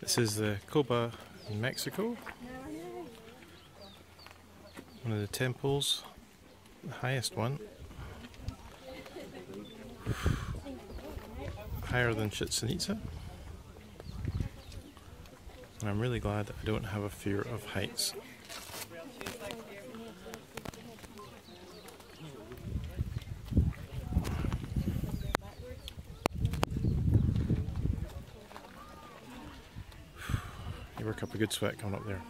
This is the Coba in Mexico. One of the temples, the highest one. Higher than Chichen Itza. And I'm really glad I don't have a fear of heights. You work up a good sweat coming up there.